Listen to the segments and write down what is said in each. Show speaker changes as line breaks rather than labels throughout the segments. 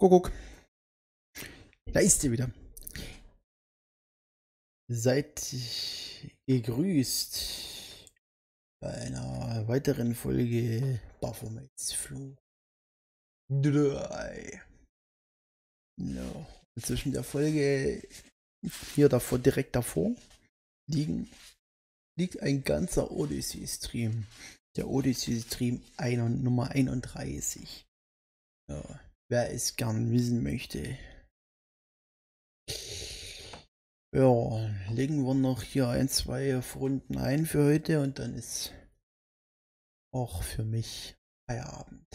Kuckuck. Da ist sie wieder. Seid gegrüßt bei einer weiteren Folge Baphomets Fluch 3. No. Zwischen der Folge hier davor, direkt davor, liegen, liegt ein ganzer Odyssey-Stream. Der Odyssey-Stream Nummer 31. Ja wer es gern wissen möchte. Ja, legen wir noch hier ein, zwei Runden ein für heute und dann ist auch für mich Feierabend.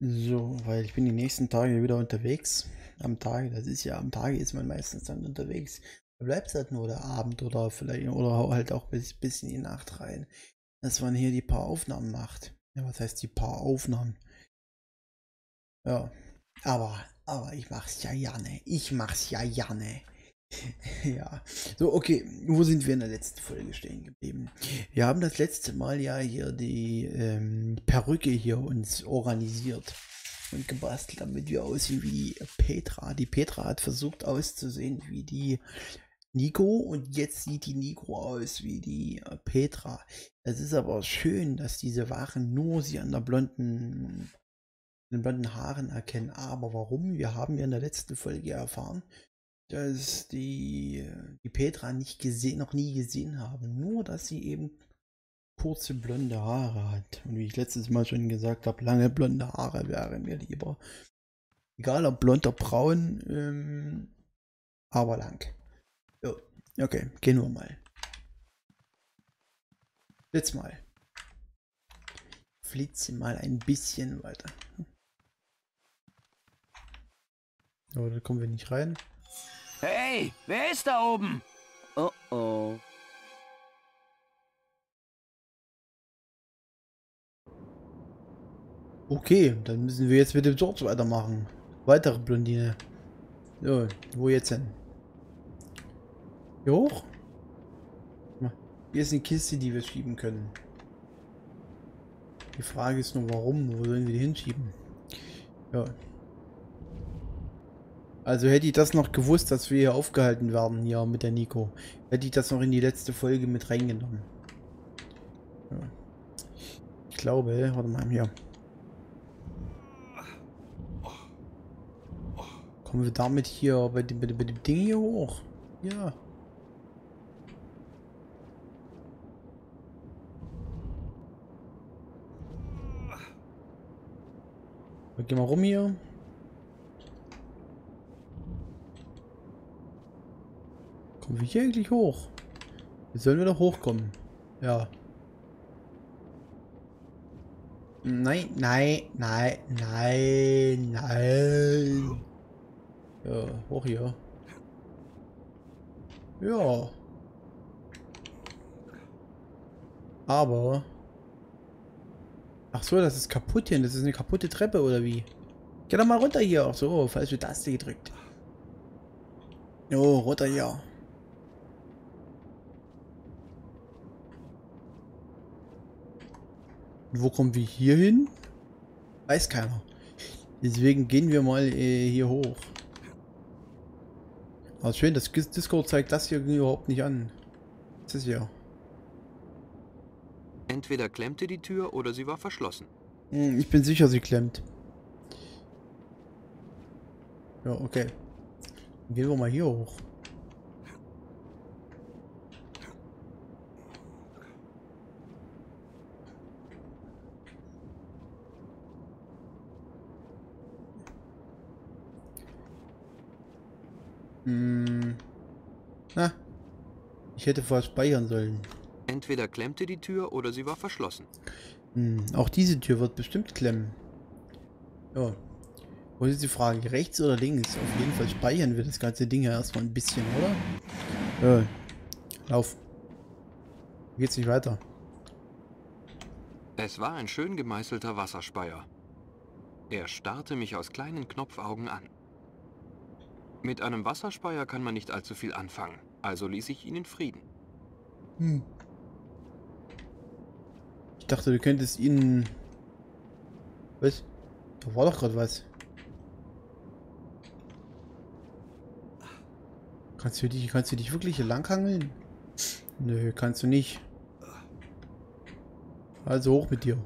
So, weil ich bin die nächsten Tage wieder unterwegs. Am Tag, das ist ja am Tage ist man meistens dann unterwegs. Da bleibt es halt nur der Abend oder vielleicht oder halt auch bis, bis in die Nacht rein. Dass man hier die paar Aufnahmen macht. Ja, was heißt die paar Aufnahmen? Ja. Aber, aber ich mach's ja gerne. Ich mach's ja gerne. ja. So, okay. Wo sind wir in der letzten Folge stehen geblieben? Wir haben das letzte Mal ja hier die ähm, Perücke hier uns organisiert und gebastelt, damit wir aussehen wie Petra. Die Petra hat versucht auszusehen wie die Nico und jetzt sieht die Nico aus wie die äh, Petra. Es ist aber schön, dass diese Waren nur sie an der blonden den blonden Haaren erkennen. Aber warum? Wir haben ja in der letzten Folge erfahren, dass die, die Petra nicht gesehen, noch nie gesehen haben. Nur, dass sie eben kurze blonde Haare hat. Und wie ich letztes Mal schon gesagt habe, lange blonde Haare wären mir lieber. Egal ob blond oder braun, ähm, aber lang. So, okay, gehen wir mal. Jetzt mal. Flitze mal ein bisschen weiter. Aber da kommen wir nicht rein.
Hey, wer ist da oben? Oh oh.
Okay, dann müssen wir jetzt mit dem George weitermachen. Weitere Blondine. So, wo jetzt denn? Hier hoch? Hier ist eine Kiste, die wir schieben können. Die Frage ist nur, warum? Wo sollen wir die hinschieben? Ja, also hätte ich das noch gewusst, dass wir hier aufgehalten werden, hier mit der Nico, hätte ich das noch in die letzte Folge mit reingenommen. Ja. Ich glaube, warte mal hier. Kommen wir damit hier bei dem, bei dem, bei dem Ding hier hoch? Ja. Gehen wir rum hier. Kommen wir hier eigentlich hoch? Wie sollen wir doch hochkommen? Ja. Nein, nein, nein, nein, nein. Ja, hoch hier. Ja. Aber... Ach so, das ist kaputt hier. Das ist eine kaputte Treppe, oder wie? Geh doch mal runter hier. Ach so, falsche Taste gedrückt. Jo, runter hier. Und wo kommen wir hier hin? Weiß keiner. Deswegen gehen wir mal äh, hier hoch. Aber schön, das Discord zeigt das hier überhaupt nicht an. Was ist hier?
Entweder klemmte die Tür oder sie war verschlossen.
Hm, ich bin sicher, sie klemmt. Ja, okay. Dann gehen wir mal hier hoch. Hm. Na. Ich hätte vorher speichern sollen.
Entweder klemmte die Tür oder sie war verschlossen.
Hm. Auch diese Tür wird bestimmt klemmen. Ja. Wo ist die Frage? Rechts oder links? Auf jeden Fall speichern wir das ganze Ding ja erstmal ein bisschen, oder? Ja. Lauf. Geht's nicht weiter.
Es war ein schön gemeißelter Wasserspeier. Er starrte mich aus kleinen Knopfaugen an. Mit einem Wasserspeier kann man nicht allzu viel anfangen, also ließ ich ihn in Frieden. Hm.
Ich dachte, du könntest ihn... Was? Da war doch gerade was. Kannst du dich, kannst du dich wirklich hier langhangeln? Nö, kannst du nicht. Also hoch mit dir.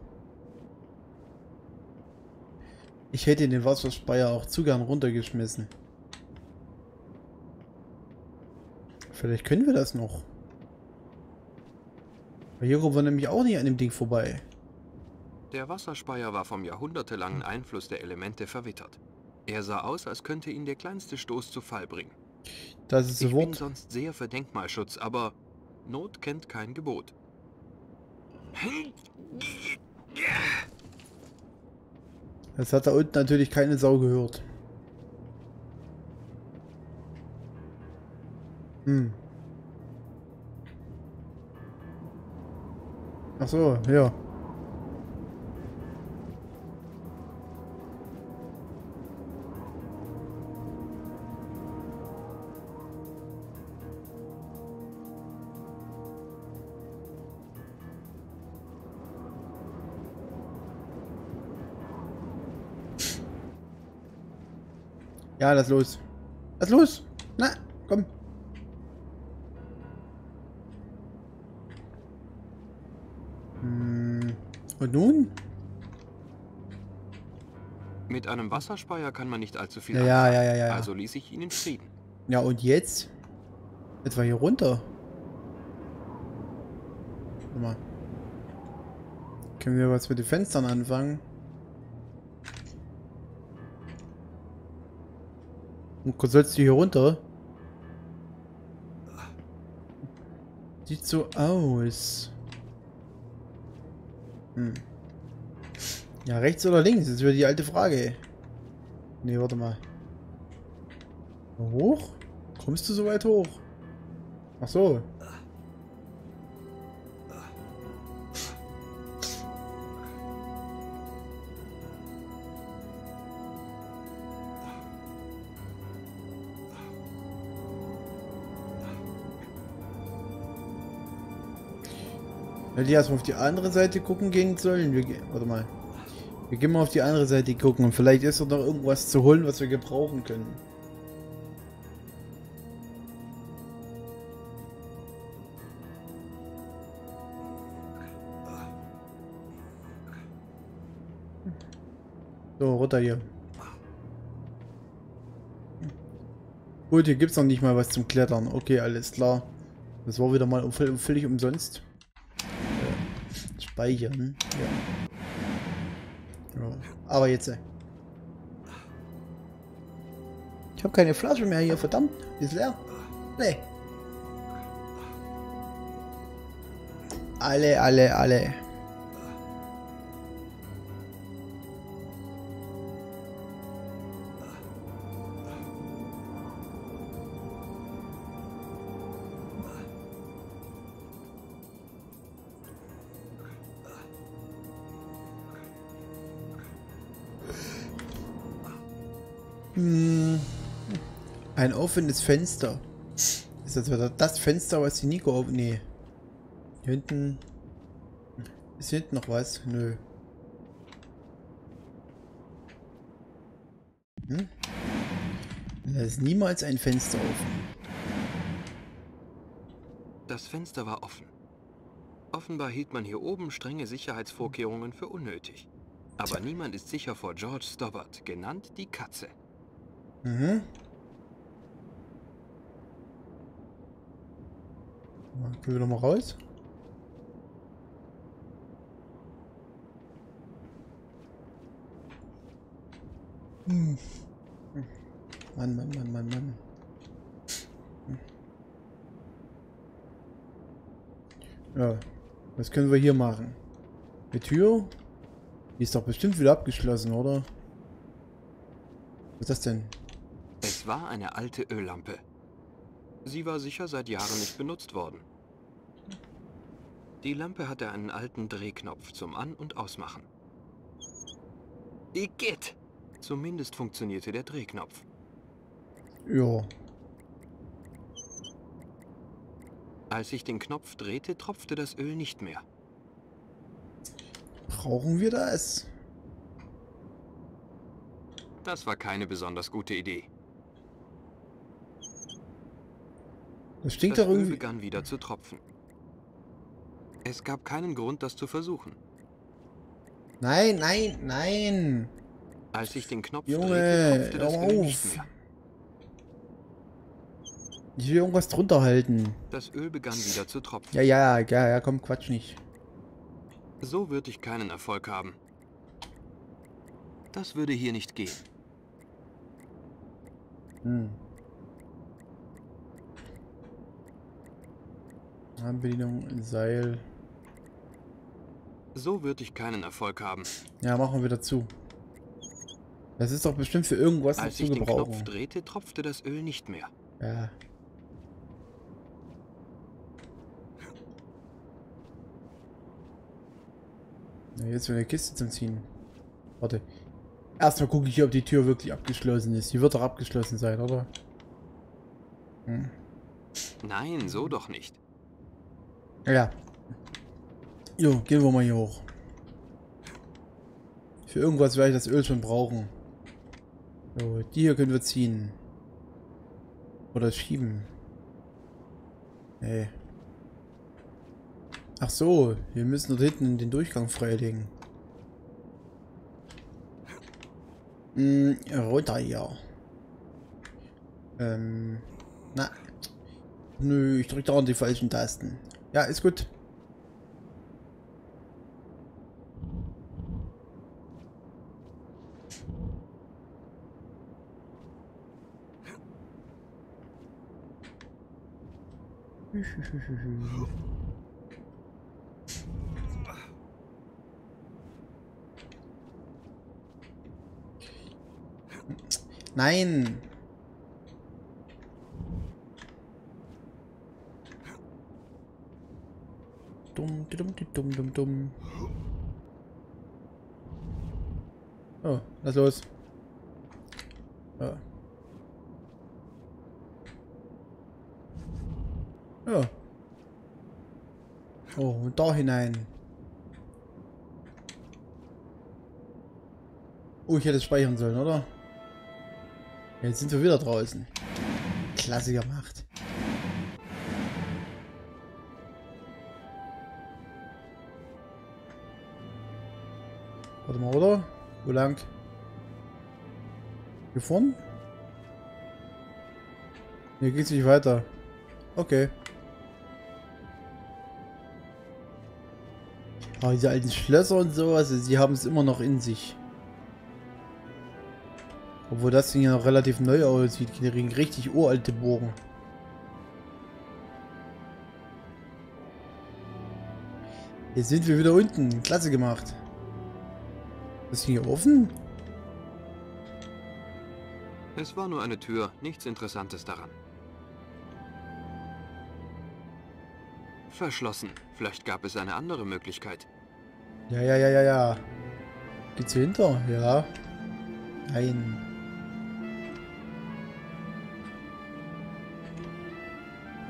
Ich hätte den Wasserspeier auch zu gern runtergeschmissen. Vielleicht können wir das noch. Weil hier kommen wir nämlich auch nicht an dem Ding vorbei.
Der Wasserspeier war vom jahrhundertelangen Einfluss der Elemente verwittert. Er sah aus, als könnte ihn der kleinste Stoß zu Fall bringen.
Das ist
Ich
ein
bin
Wort.
sonst sehr für Denkmalschutz, aber Not kennt kein Gebot.
Das hat da unten natürlich keine Sau gehört. Hm. Ach so, ja. Ja, lass los. Lass los. Na, komm. Und nun?
Mit einem Wasserspeier kann man nicht allzu viel
Ja, ja, ja, ja, ja.
Also ließ ich ihn in Frieden.
Ja, und jetzt? Jetzt war hier runter. Warte mal. Können wir was mit den Fenstern anfangen? Und sollst du hier runter? Sieht so aus. Hm. Ja, rechts oder links? Ist wieder die alte Frage. Nee, warte mal. Hoch? Kommst du so weit hoch? Ach so. Hätte ich erstmal auf die andere Seite gucken gehen sollen. Wir, ge- warte mal. Wir gehen mal auf die andere Seite gucken und vielleicht ist doch noch irgendwas zu holen, was wir gebrauchen können. So, runter hier. Gut, hier gibt's noch nicht mal was zum Klettern. Okay, alles klar. Das war wieder mal völ- völlig umsonst. Speichern. Ja. ja. Aber jetzt. äh. Ich habe keine Flasche mehr hier, verdammt. Ist leer. Nee. Alle, alle, alle. Offenes Fenster. Ist das wieder das Fenster, was die Nico auf... Nee. Hier hinten... Ist hier hinten noch was? Nö. Hm? Da ist niemals ein Fenster offen.
Das Fenster war offen. Offenbar hielt man hier oben strenge Sicherheitsvorkehrungen für unnötig. Aber niemand ist sicher vor George Stobbart, genannt die Katze.
Mhm. Können wir noch mal raus? Hm. Mann, Mann, Mann, Mann, Mann. Hm. Ja, was können wir hier machen? Die Tür? Die ist doch bestimmt wieder abgeschlossen, oder? Was ist das denn?
Es war eine alte Öllampe. Sie war sicher seit Jahren nicht benutzt worden. Die Lampe hatte einen alten Drehknopf zum An- und Ausmachen. Igitt! Zumindest funktionierte der Drehknopf.
Ja.
Als ich den Knopf drehte, tropfte das Öl nicht mehr.
Brauchen wir das?
Das war keine besonders gute Idee.
Das stinkt
Das
doch
Öl
irgendwie.
begann wieder zu tropfen. Es gab keinen Grund, das zu versuchen.
Nein, nein, nein.
Als ich den Knopf
Junge,
drehte, das Öl
auf.
nicht mehr.
Ich will irgendwas drunter halten.
Das Öl begann wieder zu tropfen.
Ja, ja, ja, ja, komm, quatsch nicht.
So würde ich keinen Erfolg haben. Das würde hier nicht gehen.
Hm. Anbedienung, Seil.
So würde ich keinen Erfolg haben.
Ja, machen wir wieder zu. Das ist doch bestimmt für irgendwas
Als
zu
ich den Knopf
gebrauchen.
drehte, tropfte das Öl nicht mehr.
Ja. Na, jetzt wieder eine Kiste zum Ziehen. Warte. Erstmal gucke ich hier, ob die Tür wirklich abgeschlossen ist. Die wird doch abgeschlossen sein, oder? Hm.
Nein, so doch nicht.
Ja. Jo, gehen wir mal hier hoch. Für irgendwas werde ich das Öl schon brauchen. So, die hier können wir ziehen. Oder schieben. Nee. Ach so, wir müssen dort hinten den Durchgang freilegen. Hm, runter hier. Ähm, na. Nö, ich drücke dauernd die falschen Tasten. Ja, ist gut. Nein. Dumm, dumm, dumm, dumm, dumm. Oh, lass los. Ja. Ja. Oh, und da hinein. Oh, ich hätte es speichern sollen, oder? Jetzt sind wir wieder draußen. Klasse gemacht. Warte mal, oder? Wo lang? Hier vorne? Hier geht's nicht weiter. Okay. Aber diese alten Schlösser und sowas, sie haben es immer noch in sich. Obwohl das Ding ja noch relativ neu aussieht. Die kriegen richtig uralte Bogen. Jetzt sind wir wieder unten. Klasse gemacht. Ist hier offen?
Es war nur eine Tür, nichts Interessantes daran. Verschlossen. Vielleicht gab es eine andere Möglichkeit.
Ja, ja, ja, ja, ja. Geht's hinter? Ja. Nein.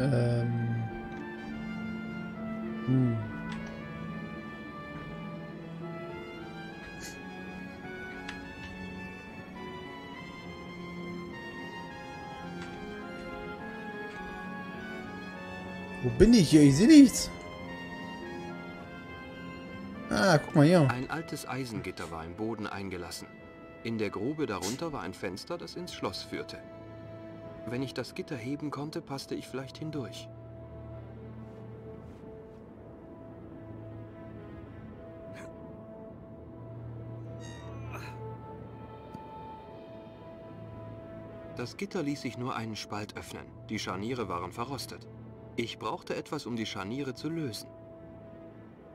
Ähm. Hm. Wo bin ich hier? Ich sehe nichts. Ah, guck mal hier.
Ein altes Eisengitter war im Boden eingelassen. In der Grube darunter war ein Fenster, das ins Schloss führte. Wenn ich das Gitter heben konnte, passte ich vielleicht hindurch. Das Gitter ließ sich nur einen Spalt öffnen. Die Scharniere waren verrostet. Ich brauchte etwas, um die Scharniere zu lösen.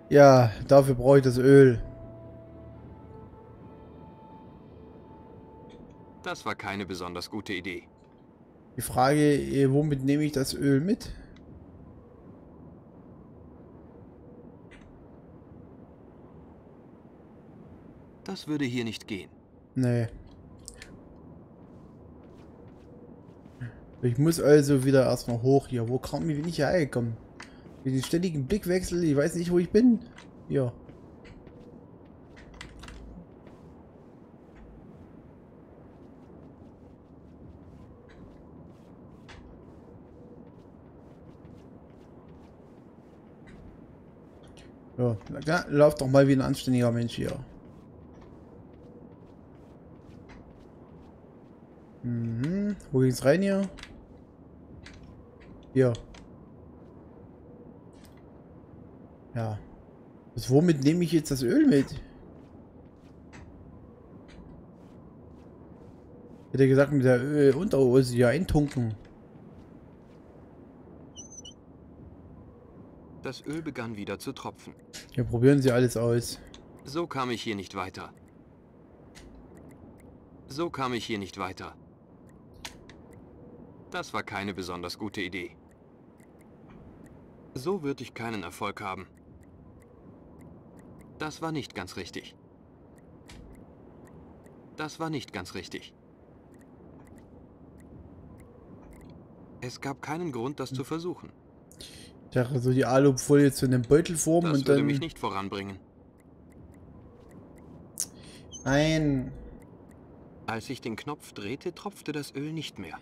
Ja, dafür brauche ich das Öl.
Das war keine besonders gute Idee.
Die Frage, eh, womit nehme ich das Öl mit?
Das würde hier nicht gehen.
Nee. Ich muss also wieder erstmal hoch hier. Wo kam ich nicht hergekommen? Mit dem ständigen Blickwechsel, ich weiß nicht, wo ich bin. Ja. Ja, na, lauf doch mal wie ein anständiger Mensch hier. Mhm. Wo ging's rein hier? Hier. Ja. Was, womit nehme ich jetzt das Öl mit? Hätte gesagt, mit der Öl Unterhose hier eintunken.
Das Öl begann wieder zu tropfen.
Ja, probieren Sie alles aus.
So kam ich hier nicht weiter. So kam ich hier nicht weiter. Das war keine besonders gute Idee. So würde ich keinen Erfolg haben. Das war nicht ganz richtig. Das war nicht ganz richtig. Es gab keinen Grund, das zu versuchen.
Ich dachte, so die Alufolie zu einem Beutel formen
Das
und
würde
dann...
mich nicht voranbringen.
Nein.
Als ich den Knopf drehte, tropfte das Öl nicht mehr.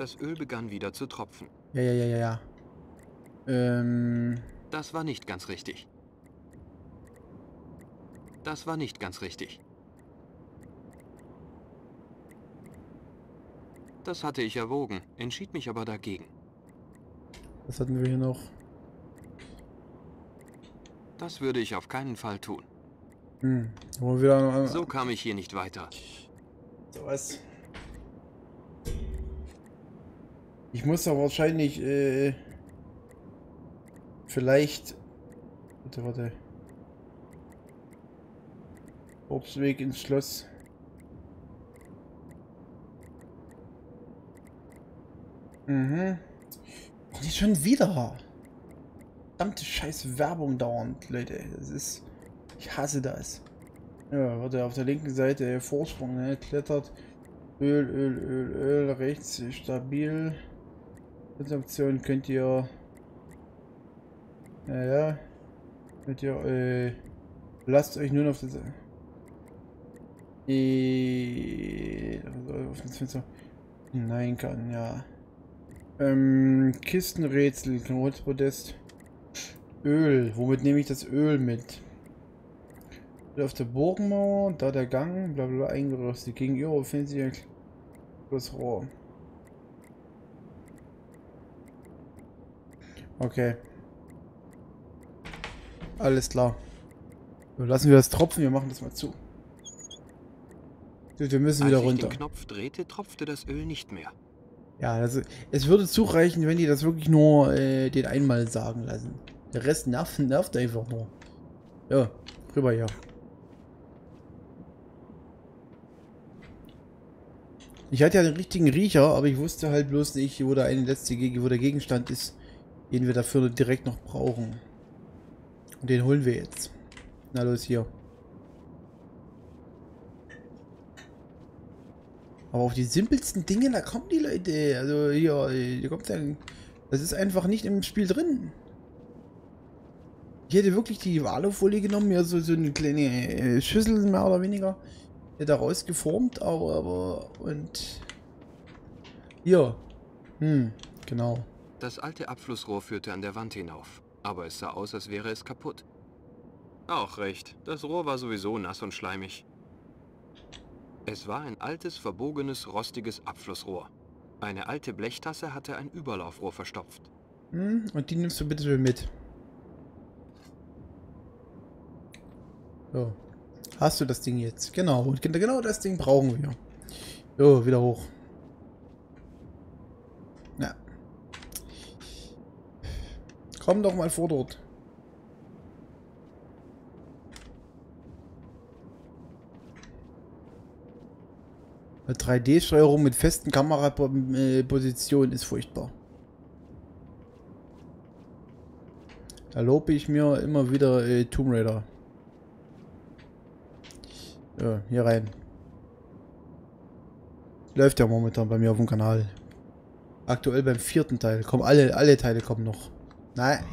Das Öl begann wieder zu tropfen.
Ja, ja, ja, ja, ja. Ähm...
Das war nicht ganz richtig. Das war nicht ganz richtig. Das hatte ich erwogen, entschied mich aber dagegen.
Was hatten wir hier noch?
Das würde ich auf keinen Fall tun.
Hm. Wollen wir wieder
So kam ich hier nicht weiter.
So was. Ich muss doch wahrscheinlich, äh, vielleicht, warte, warte. Obstweg ins Schloss. Mhm. Und nicht schon wieder. Verdammte scheiß Werbung dauernd, Leute. Das ist, ich hasse das. Ja, warte, auf der linken Seite Vorsprung, ne, klettert. Öl, Öl, Öl, Öl, rechts stabil. Konsumption könnt ihr. Naja. Könnt ihr, äh. Lasst euch nun auf das. Äh, auf das Fenster. Nein, kann, ja. Ähm, Kistenrätsel, Knotenpodest. Öl. Womit nehme ich das Öl mit? Auf der Burgenmauer, da der Gang, bla bla, eingerostet. Gegenüber befindet sich ein das Rohr. Okay. Alles klar. So, lassen wir das tropfen, wir machen das mal zu. Wir müssen wieder
Als ich
runter.
den Knopf drehte, tropfte das Öl nicht mehr.
Ja, also, es würde zureichen, wenn die das wirklich nur äh, den einmal sagen lassen. Der Rest nervt, nervt einfach nur. Ja, rüber hier. Ich hatte ja den richtigen Riecher, aber ich wusste halt bloß nicht, wo der eine letzte wo der Gegenstand ist, den wir dafür direkt noch brauchen. Und den holen wir jetzt. Na los hier. Aber auf die simpelsten Dinge, da kommen die Leute. Also hier, hier kommt dann. Das ist einfach nicht im Spiel drin. Ich hätte wirklich die Alufolie genommen, mir so, so eine kleine äh, Schüssel mehr oder weniger daraus geformt, aber, aber und hier. Hm, genau.
Das alte Abflussrohr führte an der Wand hinauf, aber es sah aus, als wäre es kaputt. Auch recht, das Rohr war sowieso nass und schleimig. Es war ein altes, verbogenes, rostiges Abflussrohr. Eine alte Blechtasse hatte ein Überlaufrohr verstopft.
Hm, und die nimmst du bitte mit. So. Hast du das Ding jetzt? Genau. Und genau das Ding brauchen wir. So, wieder hoch. Ja. Komm doch mal vor dort. Eine 3D-Steuerung mit festen Kamerapositionen ist furchtbar. Da lobe ich mir immer wieder äh, Tomb Raider. Ja, hier rein. Läuft ja momentan bei mir auf dem Kanal. Aktuell beim vierten Teil. Kommen alle, alle Teile kommen noch. Nein.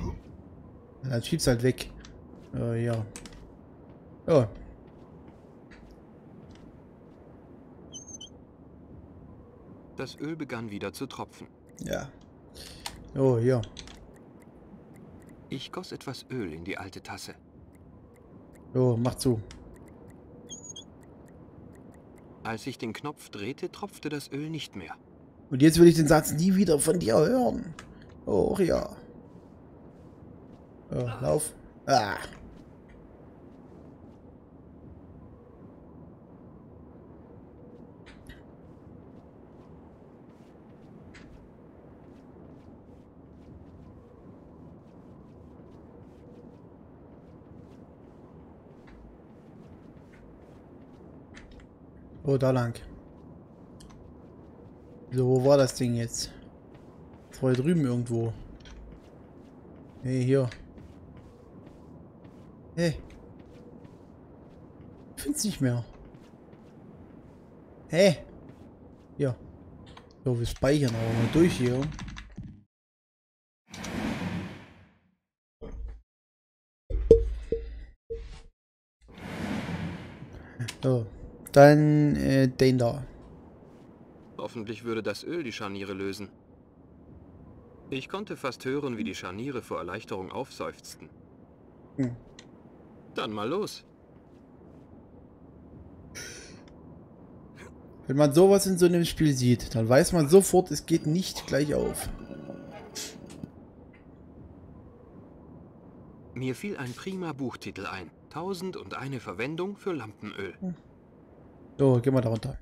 Dann schieb's halt weg. Äh, ja. Ja.
Das Öl begann wieder zu tropfen.
Ja. Oh, hier.
Ich goss etwas Öl in die alte Tasse.
Oh, mach zu.
Als ich den Knopf drehte, tropfte das Öl nicht mehr.
Und jetzt will ich den Satz nie wieder von dir hören. Oh, ja. Oh, lauf. Ah. Oh, da lang. So, wo war das Ding jetzt? Hier drüben irgendwo. Hey, hier. Hey. Ich find's nicht mehr. Hey. Ja. So, wir speichern aber mal durch hier. So. Dann äh, den da.
Hoffentlich würde das Öl die Scharniere lösen. Ich konnte fast hören, wie die Scharniere vor Erleichterung aufseufzten.
Hm.
Dann mal los.
Wenn man sowas in so einem Spiel sieht, dann weiß man sofort, es geht nicht gleich auf.
Mir fiel ein prima Buchtitel ein. Tausend und eine Verwendung für Lampenöl.
So, geh mal da runter.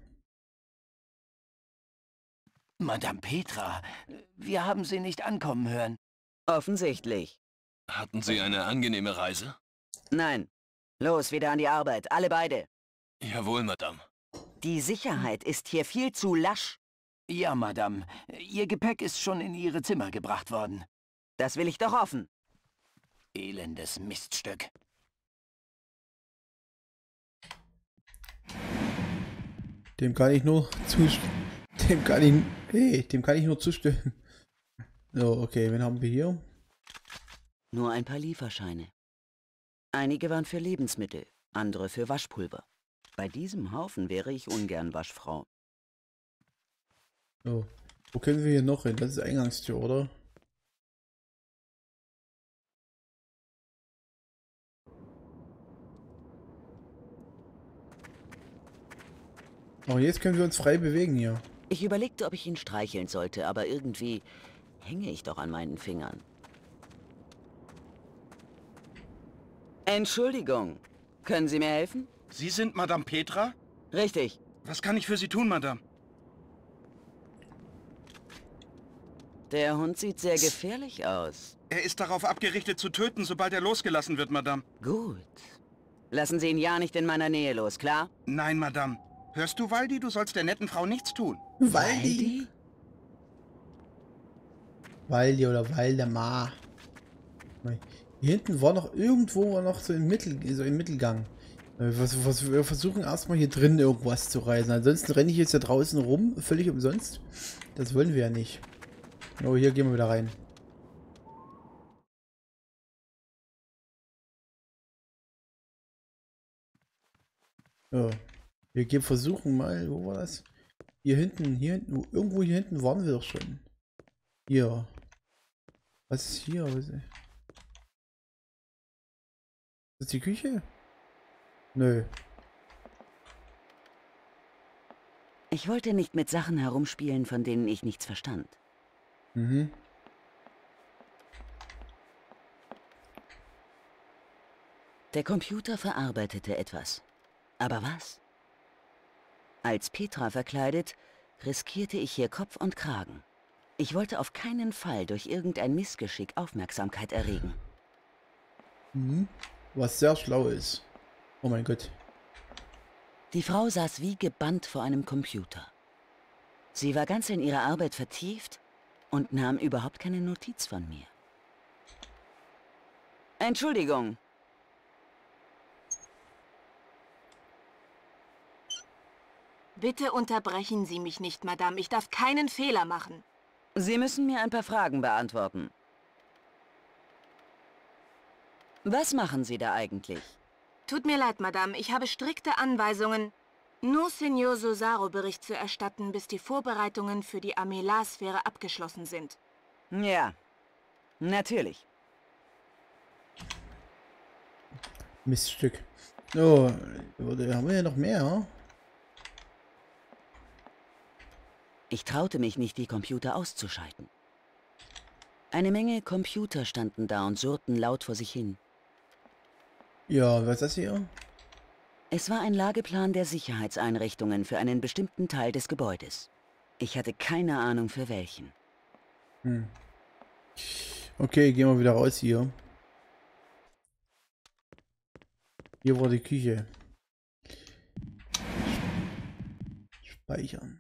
Madame Petra, wir haben Sie nicht ankommen hören.
Offensichtlich.
Hatten Sie eine angenehme Reise?
Nein. Los, wieder an die Arbeit. Alle beide.
Jawohl, Madame.
Die Sicherheit ist hier viel zu lasch.
Ja, Madame. Ihr Gepäck ist schon in Ihre Zimmer gebracht worden.
Das will ich doch hoffen.
Elendes Miststück.
Dem kann ich nur zustimmen. Dem kann ich. Hey, dem kann ich nur zustimmen. So, okay, wen haben wir hier?
Nur ein paar Lieferscheine. Einige waren für Lebensmittel, andere für Waschpulver. Bei diesem Haufen wäre ich ungern Waschfrau.
So. Wo können wir hier noch hin? Das ist Eingangstür, oder? Oh, jetzt können wir uns frei bewegen hier.
Ich überlegte, ob ich ihn streicheln sollte, aber irgendwie hänge ich doch an meinen Fingern. Entschuldigung. Können Sie mir helfen?
Sie sind Madame Petra?
Richtig.
Was kann ich für Sie tun, Madame?
Der Hund sieht sehr gefährlich aus.
Er ist darauf abgerichtet zu töten, sobald er losgelassen wird, Madame.
Gut. Lassen Sie ihn ja nicht in meiner Nähe los, klar?
Nein, Madame. Hörst du, Waldi, du sollst der netten Frau nichts tun.
Waldi? Waldi oder Waldemar. Hier hinten war noch irgendwo noch so im, Mittel, so im Mittelgang. Äh, wir versuchen erstmal hier drin irgendwas zu reisen. Ansonsten renne ich jetzt da draußen rum, völlig umsonst. Das wollen wir ja nicht. Oh, hier gehen wir wieder rein. So. Wir gehen versuchen mal, wo war das? Hier hinten, hier hinten, irgendwo hier hinten waren wir doch schon. Hier. Was ist hier? Was ist ist das die Küche? Nö.
Ich wollte nicht mit Sachen herumspielen, von denen ich nichts verstand.
Mhm.
Der Computer verarbeitete etwas. Aber was? Als Petra verkleidet, riskierte ich hier Kopf und Kragen. Ich wollte auf keinen Fall durch irgendein Missgeschick Aufmerksamkeit erregen.
Mhm. Was sehr schlau ist. Oh mein Gott.
Die Frau saß wie gebannt vor einem Computer. Sie war ganz in ihre Arbeit vertieft und nahm überhaupt keine Notiz von mir. Entschuldigung.
Bitte unterbrechen Sie mich nicht, Madame. Ich darf keinen Fehler machen.
Sie müssen mir ein paar Fragen beantworten. Was machen Sie da eigentlich?
Tut mir leid, Madame. Ich habe strikte Anweisungen, nur Senor Sosaro Bericht zu erstatten, bis die Vorbereitungen für die Armee-La-Sphäre abgeschlossen sind.
Ja, natürlich.
Miststück. So, haben wir ja noch mehr?
Ich traute mich nicht, die Computer auszuschalten. Eine Menge Computer standen da und surrten laut vor sich hin.
Ja, was ist das hier?
Es war ein Lageplan der Sicherheitseinrichtungen für einen bestimmten Teil des Gebäudes. Ich hatte keine Ahnung für welchen.
Hm. Okay, gehen wir wieder raus hier. Hier war die Küche. Speichern.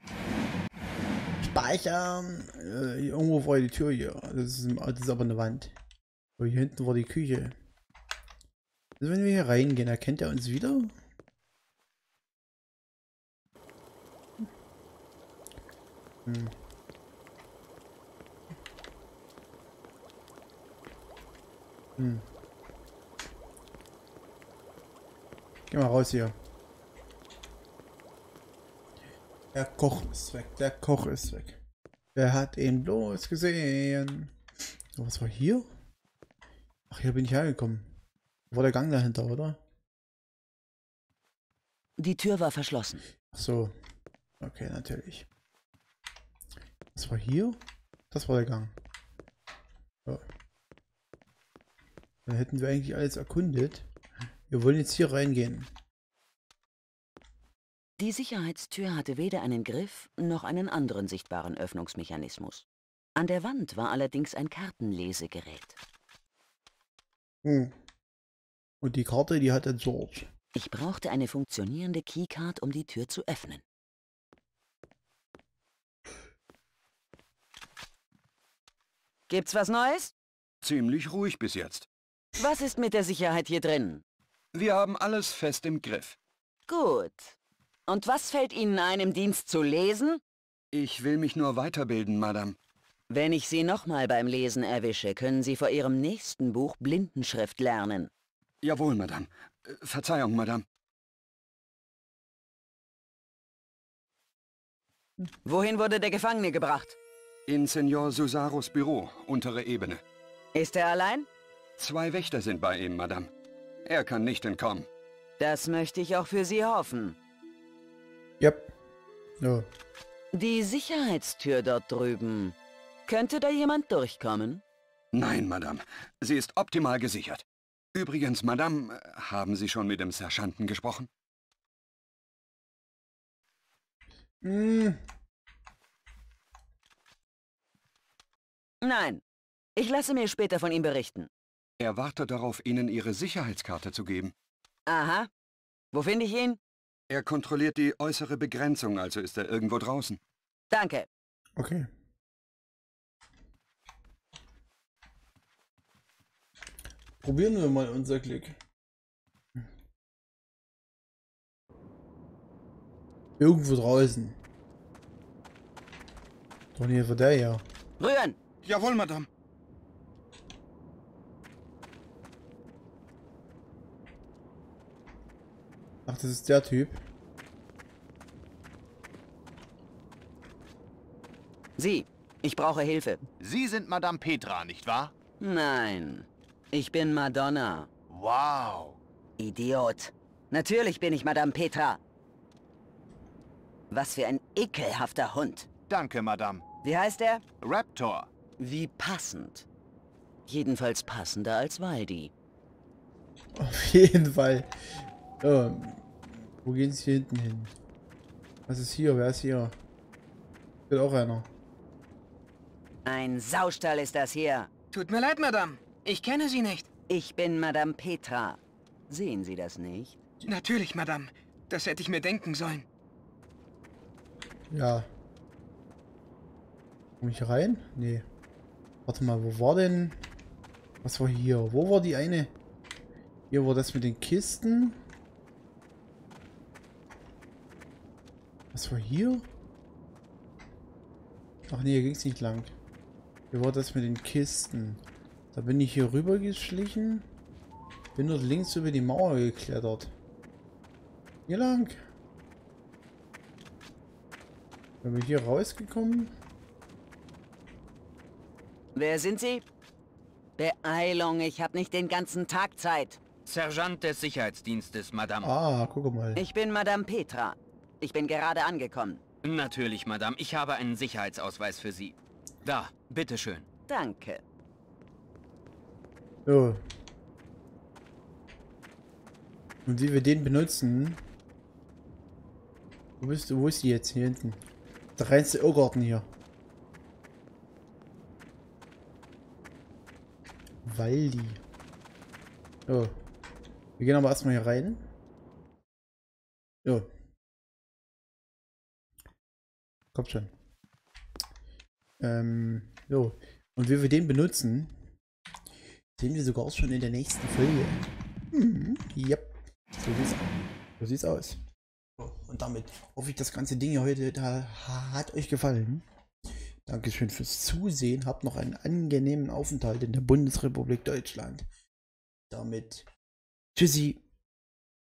Speichern. Äh, irgendwo war die Tür hier. Das ist, das ist aber eine Wand. Aber hier hinten war die Küche. Also wenn wir hier reingehen, erkennt er uns wieder? Hm. Hm. Geh mal raus hier. Der Koch ist weg. Der Koch ist weg. Wer hat ihn bloß gesehen? Oh, was war hier? Ach, hier bin ich hergekommen. War der Gang dahinter, oder?
Die Tür war verschlossen.
Ach so. Okay, natürlich. Was war hier? Das war der Gang. So. Dann hätten wir eigentlich alles erkundet. Wir wollen jetzt hier reingehen.
Die Sicherheitstür hatte weder einen Griff noch einen anderen sichtbaren Öffnungsmechanismus. An der Wand war allerdings ein Kartenlesegerät.
Hm. Und die Karte, die hat entsorgt.
Ich brauchte eine funktionierende Keycard, um die Tür zu öffnen. Gibt's was Neues?
Ziemlich ruhig bis jetzt.
Was ist mit der Sicherheit hier drin?
Wir haben alles fest im Griff.
Gut. Und was fällt Ihnen ein, im Dienst zu lesen?
Ich will mich nur weiterbilden, Madame.
Wenn ich Sie nochmal beim Lesen erwische, können Sie vor Ihrem nächsten Buch Blindenschrift lernen.
Jawohl, Madame. Äh, Verzeihung, Madame.
Wohin wurde der Gefangene gebracht?
In Senor Susaros Büro, untere Ebene.
Ist er allein?
Zwei Wächter sind bei ihm, Madame. Er kann nicht entkommen.
Das möchte ich auch für Sie hoffen.
Yep. Ja.
Die Sicherheitstür dort drüben. Könnte da jemand durchkommen?
Nein, Madame. Sie ist optimal gesichert. Übrigens, Madame, haben Sie schon mit dem Sergeanten gesprochen?
Hm.
Nein. Ich lasse mir später von ihm berichten.
Er wartet darauf, Ihnen Ihre Sicherheitskarte zu geben.
Aha. Wo finde ich ihn?
Er kontrolliert die äußere Begrenzung, also ist er irgendwo draußen.
Danke.
Okay. Probieren wir mal unser Glück. Irgendwo draußen. Doch nicht für der hier.
Rühren!
Jawohl, Madame.
Ach, das ist der Typ.
Sie, ich brauche Hilfe.
Sie sind Madame Petra, nicht wahr?
Nein. Ich bin Madonna.
Wow.
Idiot. Natürlich bin ich Madame Petra. Was für ein ekelhafter Hund.
Danke, Madame.
Wie heißt er?
Raptor.
Wie passend. Jedenfalls passender als Waldi.
Auf jeden Fall. So, wo gehen sie hier hinten hin? Was ist hier? Wer ist hier? Will auch einer.
Ein Saustall ist das hier.
Tut mir leid, Madame. Ich kenne Sie nicht.
Ich bin Madame Petra. Sehen Sie das nicht?
Natürlich, Madame. Das hätte ich mir denken sollen.
Ja. Komm ich rein? Nee. Warte mal, wo war denn... Was war hier? Wo war die eine... Hier war das mit den Kisten. Was war hier? Ach nee, hier ging es nicht lang. Hier war das mit den Kisten. Da bin ich hier rüber geschlichen. Bin dort links über die Mauer geklettert. Hier lang. Bin ich hier rausgekommen?
Wer sind Sie? Beeilung, ich habe nicht den ganzen Tag Zeit.
Sergeant des Sicherheitsdienstes, Madame.
Ah, guck mal.
Ich bin Madame Petra. Ich bin gerade angekommen.
Natürlich, Madame. Ich habe einen Sicherheitsausweis für Sie. Da, bitteschön.
Danke.
So. Und wie wir den benutzen. Wo bist du? Wo ist die jetzt? Hier hinten. Der reinste Irrgarten hier. Waldi. So. Wir gehen aber erstmal hier rein. So. Kommt schon. Ähm, so. Und wie wir den benutzen, sehen wir sogar schon in der nächsten Folge. Mhm. Yep. So sieht's, so sieht's aus. Und damit hoffe ich, das ganze Ding heute da hat euch gefallen. Dankeschön fürs Zusehen. Habt noch einen angenehmen Aufenthalt in der Bundesrepublik Deutschland. Damit tschüssi.